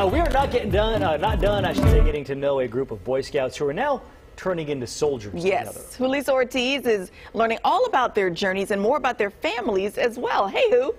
Uh, we are not getting done, uh, not done, I should say, getting to know a group of Boy Scouts who are now turning into soldiers yes. together. Julissa Ortiz is learning all about their journeys and more about their families as well. Hey, who?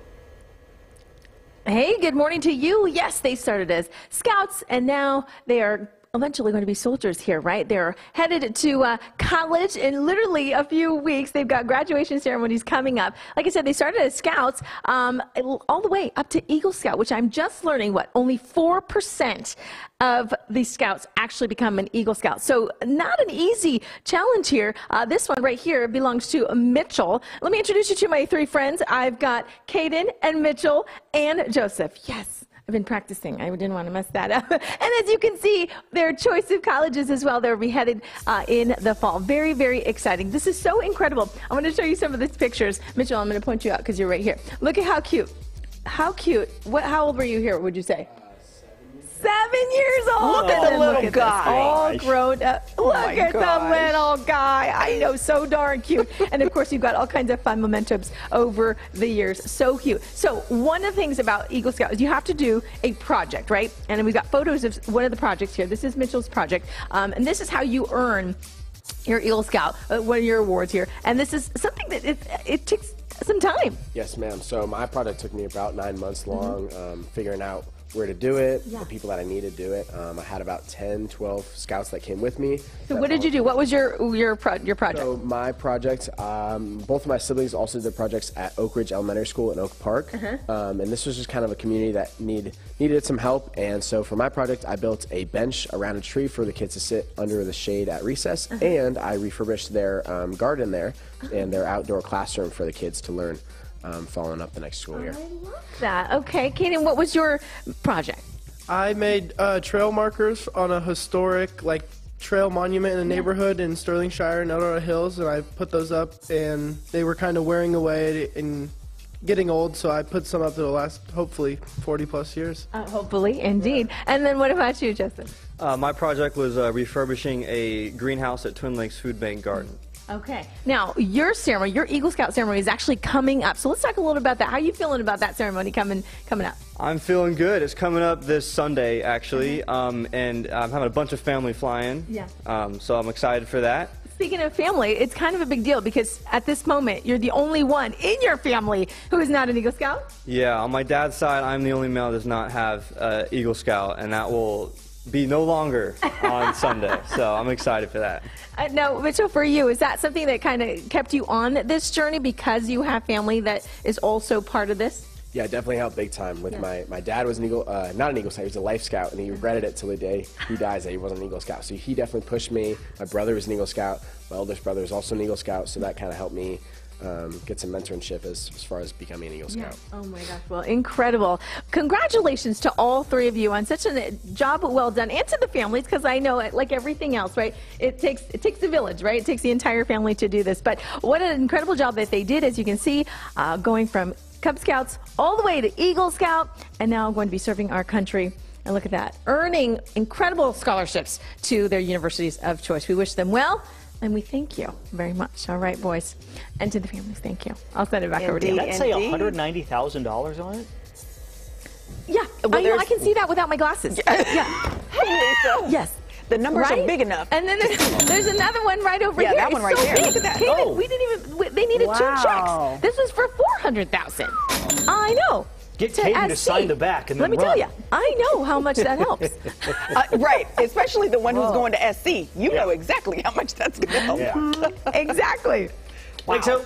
Hey, good morning to you. Yes, they started as scouts and now they are eventually going to be soldiers here, right? They're headed to uh, college in literally a few weeks. They've got graduation ceremonies coming up. Like I said, they started as scouts um, all the way up to Eagle Scout, which I'm just learning what only 4% of the scouts actually become an Eagle Scout. So not an easy challenge here. Uh, this one right here belongs to Mitchell. Let me introduce you to my three friends. I've got Caden and Mitchell and Joseph. Yes. I've been practicing. I didn't want to mess that up. and as you can see, their choice of colleges as well. They'll be headed uh, in the fall. Very, very exciting. This is so incredible. I want to show you some of these pictures. Mitchell, I'm going to point you out because you're right here. Look at how cute. How cute. What? How old were you here, would you say? Seven years old. Look at the little at guy. All grown up. Oh Look my at gosh. the little guy. I know, so darn cute. and of course, you've got all kinds of fun mementos over the years. So cute. So one of the things about Eagle Scout is you have to do a project, right? And we've got photos of one of the projects here. This is Mitchell's project. Um, and this is how you earn your Eagle Scout, uh, one of your awards here. And this is something that it, it takes some time. Yes, ma'am. So my project took me about nine months long, um, figuring out where to do it, Yeah. the people that I needed to do it. Um, I had about 10, 12 scouts that came with me. So what did you do? What was your your pro- your project? So my project, um, both of my siblings also did projects at Oak Ridge Elementary School in Oak Park, Uh-huh. um, and this was just kind of a community that need needed some help. And so for my project, I built a bench around a tree for the kids to sit under the shade at recess, Uh-huh. and I refurbished their um, garden there and their outdoor classroom for the kids to learn. Um, following up the next school year. I love that. Okay, Kaden, what was your project? I made uh, trail markers on a historic like trail monument in a neighborhood in Sterlingshire and El Dorado Hills, and I put those up, and they were kind of wearing away and getting old, so I put some up that will last hopefully 40 plus years. Uh, hopefully, indeed. And then what about you, Justin? Uh, my project was uh, refurbishing a greenhouse at Twin Lakes Food Bank Garden. Okay. Now, your ceremony, your Eagle Scout ceremony is actually coming up. So let's talk a little about that. How are you feeling about that ceremony coming coming up? I'm feeling good. It's coming up this Sunday, actually, um, and I'm having a bunch of family flying. Yeah. Um, so I'm excited for that. Speaking of family, it's kind of a big deal because at this moment, you're the only one in your family who is not an Eagle Scout. Yeah, on my dad's side, I'm the only male that does not have uh, Eagle Scout, and that will be no longer on Sunday. So I'm excited for that. Uh, now, Mitchell, for you, is that something that kind of kept you on this journey because you have family that is also part of this? Yeah, definitely helped big time. With my my dad was an eagle, uh, not an eagle scout. He was a life scout, and he regretted it till the day he dies that he wasn't an eagle scout. So he definitely pushed me. My brother was an eagle scout. My oldest brother was also an eagle scout. So that kind of helped me um, get some mentorship as, as far as becoming an eagle scout. Oh my gosh, well, incredible. Congratulations to all three of you on such a job well done and to the families because I know like everything else, right? It takes it takes the village, right? It takes the entire family to do this. But what an incredible job that they did as you can see uh, going from Cub Scouts all the way to Eagle Scout and now going to be serving our country. And look at that, earning incredible scholarships to their universities of choice. We wish them well. And we thank you very much. All right, boys. And to the families, thank you. I'll send it back over to you. Indeed. Did that say $190,000 on it? Yeah, Well, I, know, I can see that without my glasses. yeah. Julissa. Yes. The numbers Right? are big enough. And then there's, there's another one right over Yeah, here. that one right so there. big. Look at that. Kaden, Oh. We didn't even. We, they needed Wow. two checks. This was for four hundred thousand. I know. Get Kaden to sign the back and Let then me tell you, I know how much that helps. Uh, right, especially the one who's going to SC. You know exactly how much that's going to help. Yeah. exactly. Thanks, Hope.